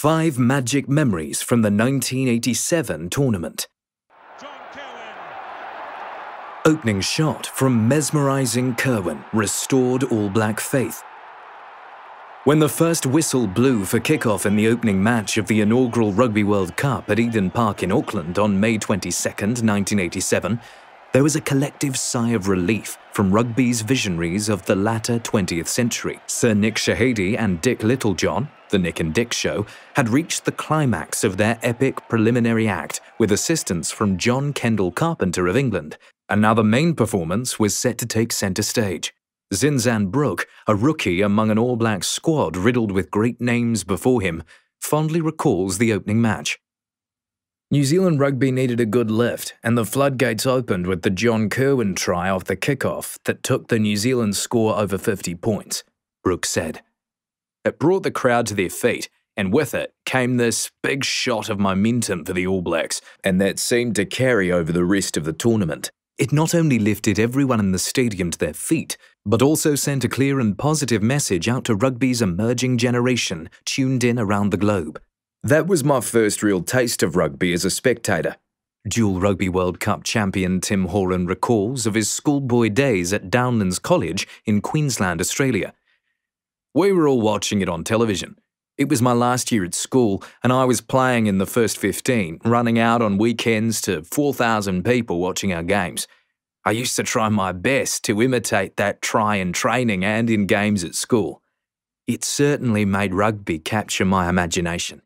Five magic memories from the 1987 tournament. Opening shot from mesmerising Kirwan restored All Black faith. When the first whistle blew for kickoff in the opening match of the inaugural Rugby World Cup at Eden Park in Auckland on May 22, 1987, there was a collective sigh of relief from rugby's visionaries of the latter 20th century. Sir Nick Shehadie and Dick Littlejohn, the Nick and Dick Show, had reached the climax of their epic preliminary act with assistance from John Kendall Carpenter of England. Another main performance was set to take centre stage. Zinzan Brooke, a rookie among an All Blacks squad riddled with great names before him, fondly recalls the opening match. New Zealand rugby needed a good lift, and the floodgates opened with the John Kirwan try off the kickoff that took the New Zealand score over 50 points, Brooks said. It brought the crowd to their feet, and with it came this big shot of momentum for the All Blacks, and that seemed to carry over the rest of the tournament. It not only lifted everyone in the stadium to their feet, but also sent a clear and positive message out to rugby's emerging generation tuned in around the globe. That was my first real taste of rugby as a spectator. Dual Rugby World Cup champion Tim Horan recalls of his schoolboy days at Downlands College in Queensland, Australia. We were all watching it on television. It was my last year at school, and I was playing in the first 15, running out on weekends to 4,000 people watching our games. I used to try my best to imitate that try in training and in games at school. It certainly made rugby capture my imagination.